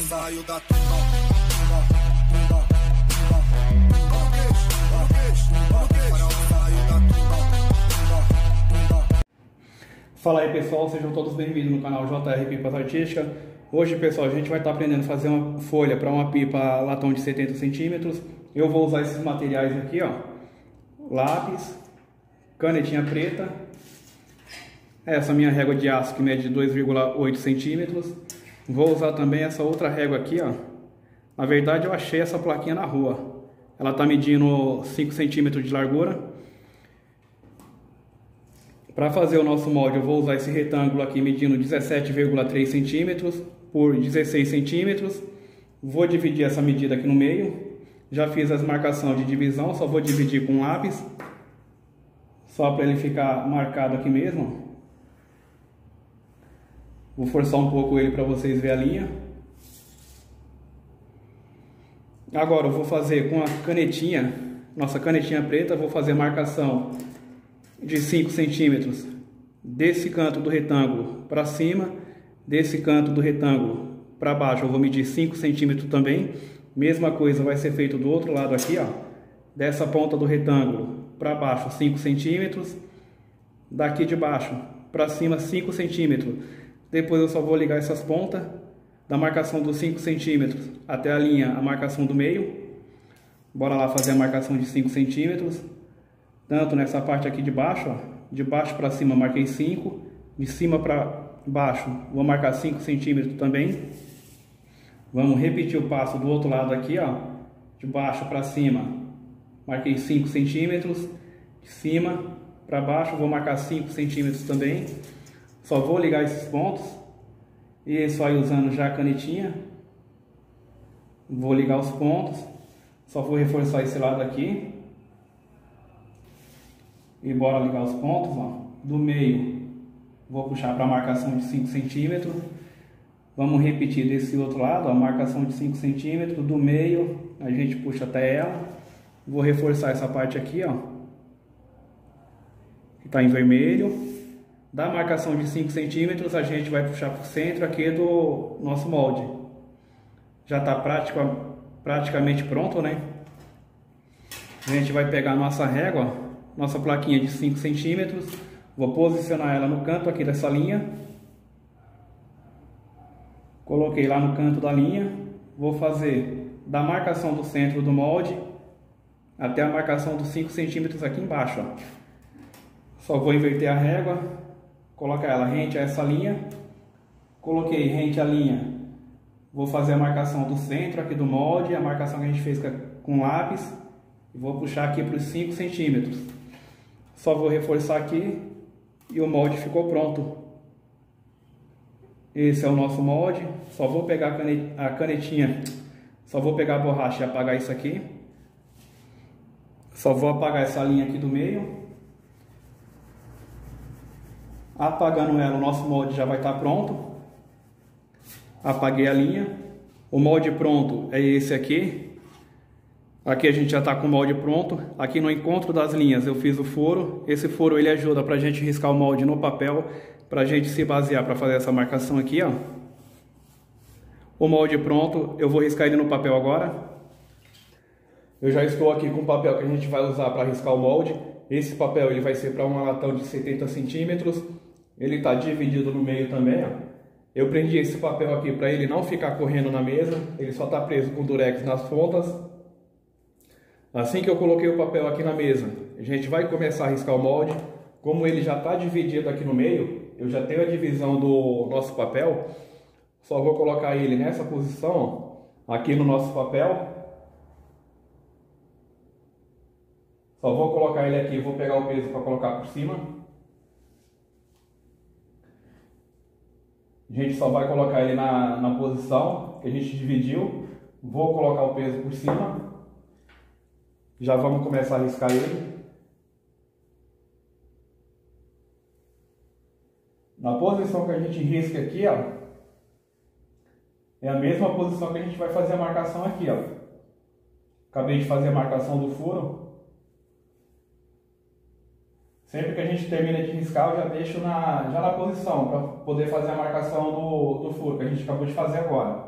saiu da tumba. Fala aí pessoal, sejam todos bem-vindos no canal JR Pipas Artística. Hoje pessoal, a gente vai estar aprendendo a fazer uma folha para uma pipa latão de 70 centímetros. Eu vou usar esses materiais aqui, ó, lápis, canetinha preta, essa minha régua de aço que mede 2,8 centímetros. Vou usar também essa outra régua aqui, ó. Na verdade eu achei essa plaquinha na rua. Ela está medindo 5 centímetros de largura. Para fazer o nosso molde eu vou usar esse retângulo aqui medindo 17,3 centímetros por 16 centímetros. Vou dividir essa medida aqui no meio. Já fiz as marcações de divisão, só vou dividir com lápis. Só para ele ficar marcado aqui mesmo. Vou forçar um pouco ele para vocês verem a linha. Agora eu vou fazer com a canetinha, nossa canetinha preta, vou fazer marcação de 5 centímetros desse canto do retângulo para cima, desse canto do retângulo para baixo eu vou medir 5 centímetros também. Mesma coisa vai ser feito do outro lado aqui, ó. Dessa ponta do retângulo para baixo 5 centímetros, daqui de baixo para cima 5 centímetros. Depois eu só vou ligar essas pontas da marcação dos 5 centímetros até a linha, a marcação do meio. Bora lá fazer a marcação de 5 centímetros. Tanto nessa parte aqui de baixo, ó, de baixo para cima marquei 5, de cima para baixo vou marcar 5 centímetros também. Vamos repetir o passo do outro lado aqui, ó, de baixo para cima marquei 5 centímetros, de cima para baixo vou marcar 5 centímetros também. Só vou ligar esses pontos e só ir usando já a canetinha. Vou ligar os pontos, só vou reforçar esse lado aqui. E bora ligar os pontos, ó. Do meio, vou puxar para a marcação de 5 centímetros. Vamos repetir desse outro lado, a marcação de 5 centímetros. Do meio, a gente puxa até ela. Vou reforçar essa parte aqui, ó. Que está em vermelho. Da marcação de 5 centímetros, a gente vai puxar para o centro aqui do nosso molde. Já está pratica, praticamente pronto, né? A gente vai pegar nossa régua, nossa plaquinha de 5 centímetros. Vou posicionar ela no canto aqui dessa linha. Coloquei lá no canto da linha. Vou fazer da marcação do centro do molde até a marcação dos 5 centímetros aqui embaixo. Ó. Só vou inverter a régua, colocar ela rente a essa linha. Coloquei rente a linha. Vou fazer a marcação do centro aqui do molde, a marcação que a gente fez com lápis. Vou puxar aqui para os 5 centímetros. Só vou reforçar aqui e o molde ficou pronto. Esse é o nosso molde. Só vou pegar a canetinha, só vou pegar a borracha e apagar isso aqui. Só vou apagar essa linha aqui do meio. Apagando ela, o nosso molde já vai estar pronto. Apaguei a linha. O molde pronto é esse aqui. Aqui a gente já está com o molde pronto. Aqui no encontro das linhas eu fiz o furo. Esse furo ele ajuda para a gente riscar o molde no papel. Para a gente se basear para fazer essa marcação aqui, ó. O molde pronto, eu vou riscar ele no papel agora. Eu já estou aqui com o papel que a gente vai usar para riscar o molde. Esse papel ele vai ser para uma latão de 70 centímetros. Ele está dividido no meio também, ó. Eu prendi esse papel aqui para ele não ficar correndo na mesa. Ele só está preso com durex nas pontas. Assim que eu coloquei o papel aqui na mesa, a gente vai começar a riscar o molde. Como ele já está dividido aqui no meio, eu já tenho a divisão do nosso papel. Só vou colocar ele nessa posição, ó, aqui no nosso papel. Só vou colocar ele aqui, vou pegar o peso para colocar por cima. A gente só vai colocar ele na, na posição que a gente dividiu. Vou colocar o peso por cima. Já vamos começar a riscar ele. Na posição que a gente risca aqui, ó, é a mesma posição que a gente vai fazer a marcação aqui, ó. Acabei de fazer a marcação do furo. Sempre que a gente termina de riscar, eu já deixo na, já na posição para poder fazer a marcação do, do furo que a gente acabou de fazer agora.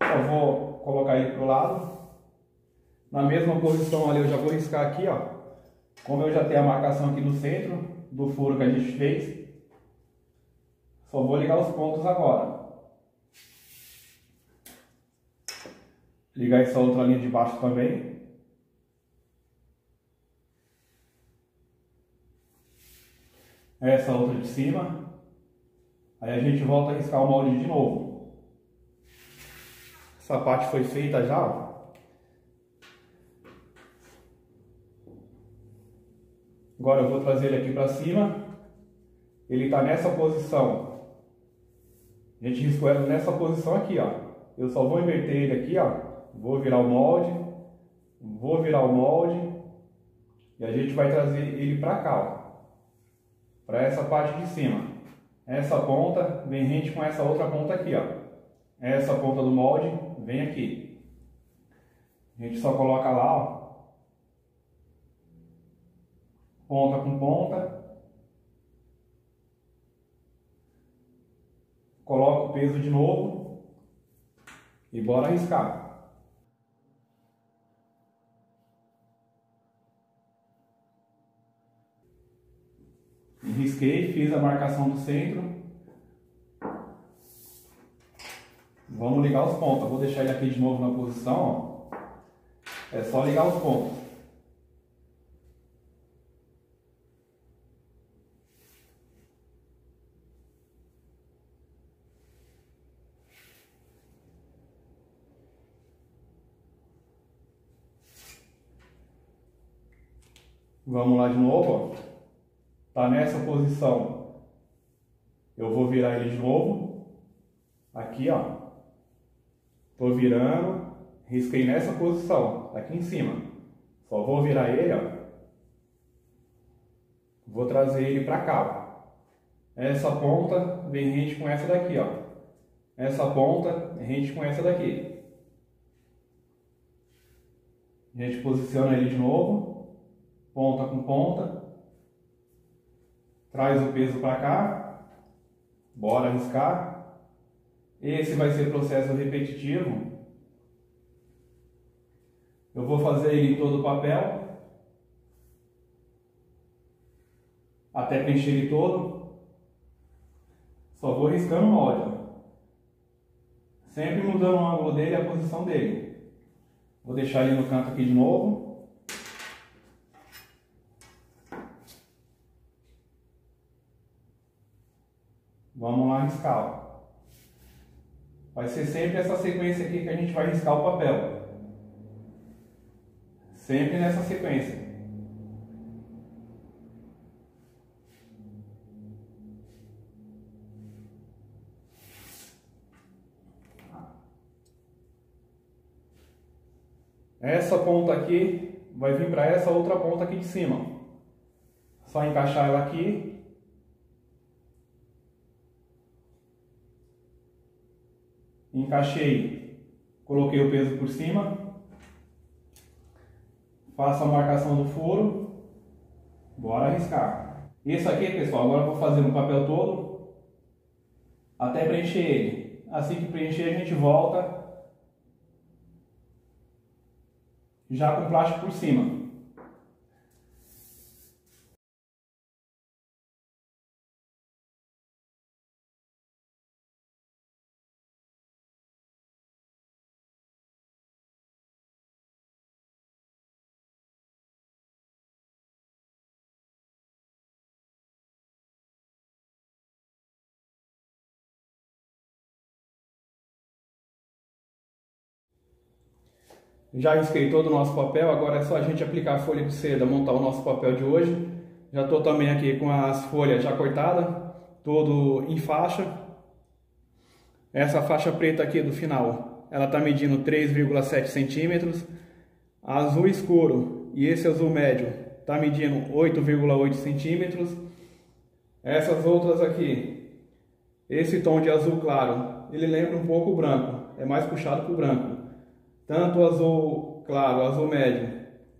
Eu vou colocar ele para o lado. Na mesma posição ali, eu já vou riscar aqui, ó. Como eu já tenho a marcação aqui no centro do furo que a gente fez, só vou ligar os pontos agora. Ligar essa outra linha de baixo também. Essa outra de cima. Aí a gente volta a riscar o molde de novo. Essa parte foi feita já, ó. Agora eu vou trazer ele aqui para cima. Ele está nessa posição. A gente riscou ele nessa posição aqui, ó. Eu só vou inverter ele aqui, ó. Vou virar o molde. Vou virar o molde. E a gente vai trazer ele para cá, ó. Para essa parte de cima. Essa ponta vem rente com essa outra ponta aqui, ó. Essa ponta do molde vem aqui. A gente só coloca lá, ó. Ponta com ponta. Coloca o peso de novo. E bora arriscar. Risquei, fiz a marcação do centro. Vamos ligar os pontos. Eu vou deixar ele aqui de novo na posição. Ó. É só ligar os pontos. Vamos lá de novo, ó. Tá nessa posição. Eu vou virar ele de novo. Aqui, ó. Tô virando. Risquei nessa posição. Aqui em cima. Só vou virar ele, ó. Vou trazer ele para cá. Essa ponta vem rente com essa daqui, ó. Essa ponta rente com essa daqui. A gente posiciona ele de novo. Ponta com ponta. Traz o peso para cá. Bora arriscar. Esse vai ser processo repetitivo. Eu vou fazer ele em todo o papel. Até preencher ele todo. Só vou riscando o molde. Sempre mudando o ângulo dele e a posição dele. Vou deixar ele no canto aqui de novo. Vamos lá riscar. Vai ser sempre essa sequência aqui que a gente vai riscar o papel. Sempre nessa sequência. Essa ponta aqui vai vir para essa outra ponta aqui de cima. Só encaixar ela aqui encaixei, coloquei o peso por cima, faço a marcação do furo, bora arriscar. Isso aqui, pessoal, agora vou fazer no papel todo, até preencher ele. Assim que preencher, a gente volta já com plástico por cima. Já risquei todo o nosso papel, agora é só a gente aplicar a folha de seda, montar o nosso papel de hoje. Já estou também aqui com as folhas já cortadas, todo em faixa. Essa faixa preta aqui do final, ela está medindo 3,7 centímetros. Azul escuro e esse azul médio está medindo 8,8 centímetros. Essas outras aqui, esse tom de azul claro, ele lembra um pouco o branco, é mais puxado para o branco tanto o azul claro, azul médio,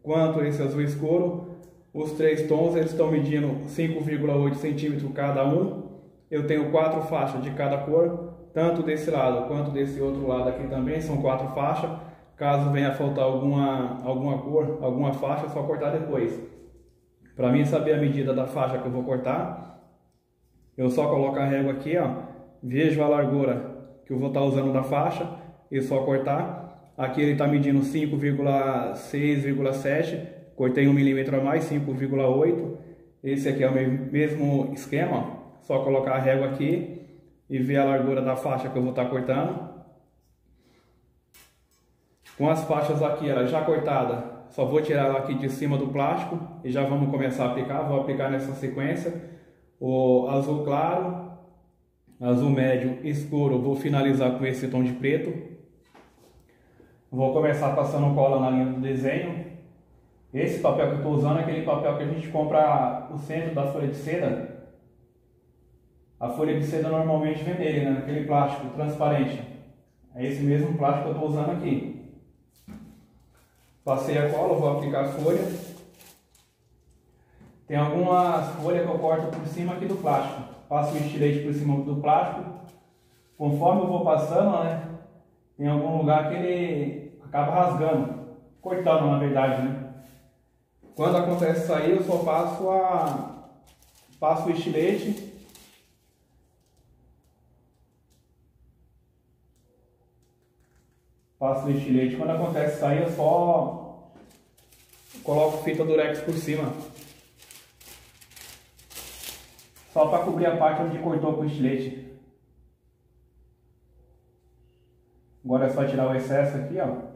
quanto esse azul escuro, os três tons eles estão medindo 5,8 centímetros cada um. Eu tenho quatro faixas de cada cor, tanto desse lado quanto desse outro lado aqui também, são quatro faixas. Caso venha a faltar alguma, alguma cor, alguma faixa, é só cortar depois. Para mim saber a medida da faixa que eu vou cortar, eu só coloco a régua aqui, ó, vejo a largura que eu vou estar tá usando da faixa e só cortar. Aqui ele está medindo 5,6,7, cortei um milímetro a mais, 5,8. Esse aqui é o mesmo esquema, só colocar a régua aqui e ver a largura da faixa que eu vou estar tá cortando. Com as faixas aqui ela já cortada, só vou tirar ela aqui de cima do plástico e já vamos começar a aplicar. Vou aplicar nessa sequência o azul claro, azul médio, escuro. Vou finalizar com esse tom de preto. Vou começar passando cola na linha do desenho. Esse papel que eu estou usando é aquele papel que a gente compra o centro da folha de seda. A folha de seda normalmente vem nele, né? aquele plástico transparente. É esse mesmo plástico que eu estou usando aqui. Passei a cola, vou aplicar a folha. Tem algumas folhas que eu corto por cima aqui do plástico. Passo o estilete por cima do plástico. Conforme eu vou passando, né? Tem algum lugar que ele acaba rasgando. Cortando, na verdade, né? Quando acontece isso aí, eu só passo a... Passo o estilete passo no estilete. Quando acontece isso aí, eu só coloco fita durex por cima. Só para cobrir a parte onde cortou com o estilete. Agora é só tirar o excesso aqui, ó.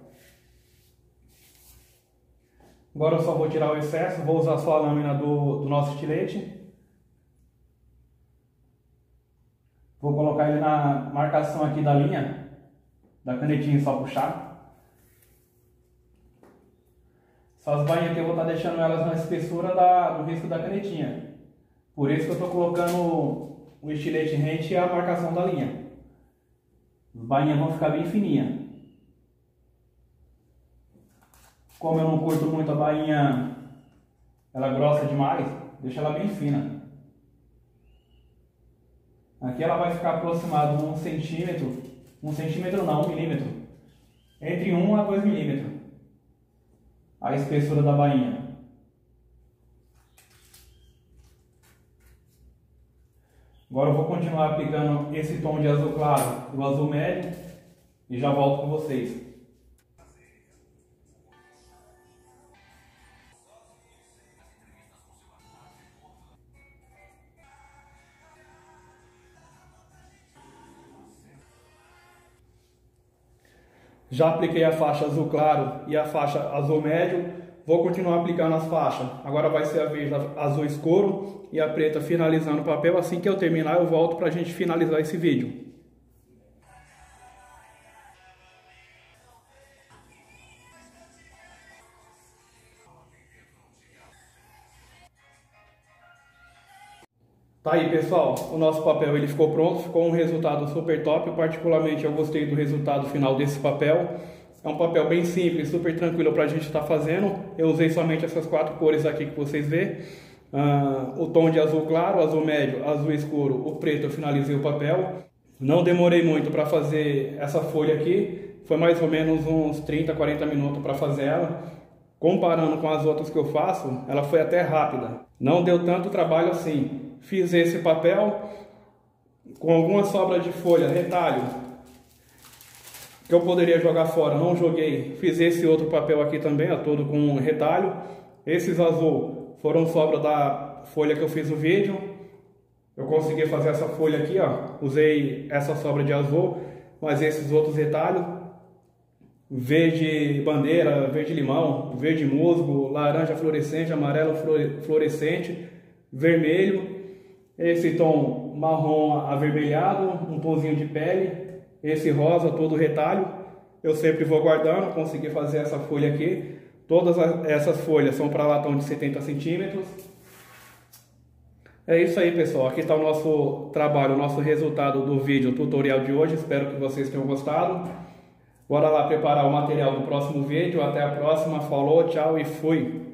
Agora eu só vou tirar o excesso, vou usar só a lâmina do, do nosso estilete. Vou colocar ele na marcação aqui da linha da canetinha só puxar. Essas bainhas aqui eu vou estar tá deixando elas na espessura da, do risco da canetinha. Por isso que eu estou colocando o estilete rente a marcação da linha. As bainhas vão ficar bem fininhas. Como eu não curto muito a bainha ela grossa demais, deixa ela bem fina. Aqui ela vai ficar aproximado um centímetro um centímetro não, um milímetro. Entre 1 a 2 milímetros. A espessura da bainha. Agora eu vou continuar aplicando esse tom de azul claro o azul médio e já volto com vocês. Já apliquei a faixa azul claro e a faixa azul médio. Vou continuar aplicando as faixas. Agora vai ser a vez da azul escuro e a preta finalizando o papel. Assim que eu terminar, eu volto para a gente finalizar esse vídeo. Tá aí pessoal, o nosso papel ele ficou pronto, ficou um resultado super top, particularmente eu gostei do resultado final desse papel. É um papel bem simples, super tranquilo para a gente estar tá fazendo. Eu usei somente essas quatro cores aqui que vocês vê. Uh, o tom de azul claro, azul médio, azul escuro, o preto eu finalizei o papel. Não demorei muito para fazer essa folha aqui, foi mais ou menos uns 30, 40 minutos para fazer ela. Comparando com as outras que eu faço, ela foi até rápida. Não deu tanto trabalho assim fiz esse papel com alguma sobra de folha, retalho, que eu poderia jogar fora, não joguei. Fiz esse outro papel aqui também, ó, todo com retalho. Esses azul foram sobra da folha que eu fiz o vídeo. Eu consegui fazer essa folha aqui, ó. Usei essa sobra de azul, mas esses outros retalhos. Verde bandeira, verde limão, verde musgo, laranja fluorescente, amarelo fluorescente, vermelho esse tom marrom avermelhado, um tonzinho de pele, esse rosa todo retalho, eu sempre vou guardando, consegui fazer essa folha aqui, todas essas folhas são para latão de 70 centímetros, é isso aí pessoal, aqui está o nosso trabalho, o nosso resultado do vídeo tutorial de hoje, espero que vocês tenham gostado, bora lá preparar o material do próximo vídeo, até a próxima, falou, tchau e fui!